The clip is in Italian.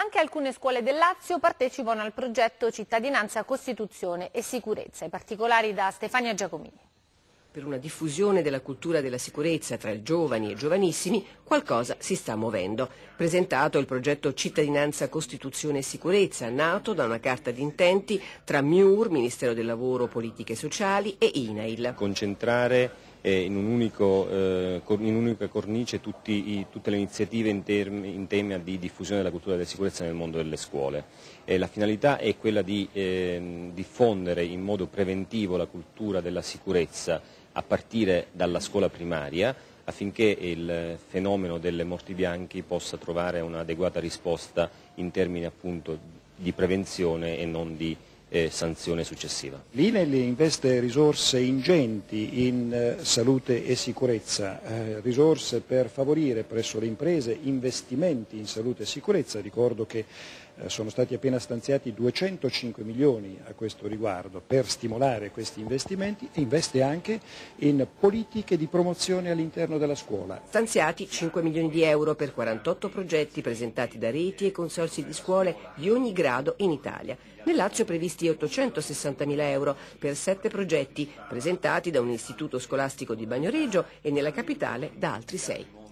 Anche alcune scuole del Lazio partecipano al progetto Cittadinanza, Costituzione e Sicurezza. I particolari da Stefania Giacomini per una diffusione della cultura della sicurezza tra i giovani e giovanissimi, qualcosa si sta muovendo. Presentato il progetto Cittadinanza, Costituzione e Sicurezza, nato da una carta di intenti tra MIUR, Ministero del Lavoro, Politiche Sociali e INAIL. Concentrare eh, in, un unico, eh, in, un'unica cornice tutti, i, tutte le iniziative in, term, in, tema di diffusione della cultura della sicurezza nel mondo delle scuole. Eh, la finalità è quella di ehm, diffondere in modo preventivo la cultura della sicurezza a partire dalla scuola primaria affinché il fenomeno delle morti bianchi possa trovare un'adeguata risposta in termini appunto di prevenzione e non di eh, sanzione successiva. L'INEL investe risorse ingenti in eh, salute e sicurezza, eh, risorse per favorire presso le imprese investimenti in salute e sicurezza. Ricordo che eh, sono stati appena stanziati 205 milioni a questo riguardo per stimolare questi investimenti e investe anche in politiche di promozione all'interno della scuola. Stanziati 5 milioni di euro per 48 progetti presentati da reti e consorsi di scuole di ogni grado in Italia. Nel Lazio previsti 860 mila euro per sette progetti presentati da un istituto scolastico di Bagnoregio e nella capitale da altri sei.